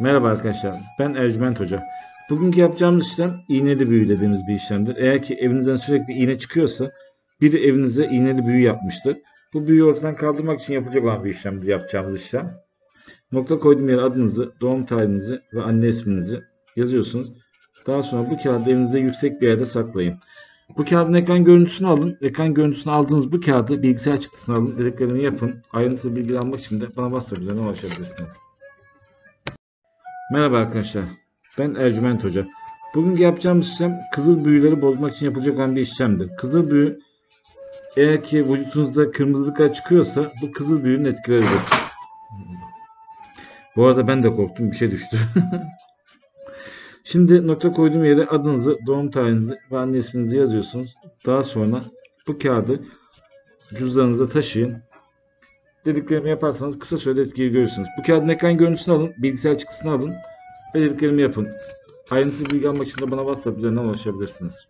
Merhaba arkadaşlar, ben Ercüment Hoca. Bugünkü yapacağımız işlem iğneli büyü dediğimiz bir işlemdir. Eğer ki evinizden sürekli iğne çıkıyorsa biri evinize iğneli büyü yapmıştır. Bu büyüyü ortadan kaldırmak için yapılacak olan bir işlemdir yapacağımız işlem. Nokta koyduğum yere adınızı, doğum tarihinizi ve anne isminizi yazıyorsunuz. Daha sonra bu kağıdı evinizde yüksek bir yerde saklayın. Bu kağıdın ekran görüntüsünü alın. Ekran görüntüsünü aldığınız bu kağıdı bilgisayar çıktısına alın. Dediklerimi yapın. Ayrıntılı bilgi almak için de bana WhatsApp üzerinden ulaşabilirsiniz. Merhaba arkadaşlar. Ben Ercüment Hoca. Bugün yapacağımız işlem kızıl büyüleri bozmak için yapılacak olan bir işlemdir. Kızıl büyü eğer ki vücudunuzda kırmızılıklar çıkıyorsa bu kızıl büyünün etkileridir. Bu arada ben de korktum. Bir şey düştü. Şimdi nokta koyduğum yere adınızı, doğum tarihinizi ve anne isminizi yazıyorsunuz. Daha sonra bu kağıdı cüzdanınıza taşıyın. Dediklerimi yaparsanız kısa sürede etkiyi görürsünüz. Bu kağıdın ekran görüntüsünü alın, bilgisayar çıktısını alın ve dediklerimi yapın. Ayrıntılı bilgi almak için de bana WhatsApp üzerinden ulaşabilirsiniz.